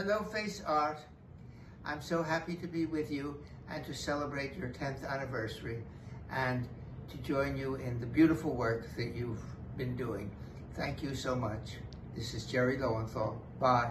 Hello FaceArt. I'm so happy to be with you and to celebrate your 10th anniversary and to join you in the beautiful work that you've been doing. Thank you so much. This is Jerry Lowenthal. Bye.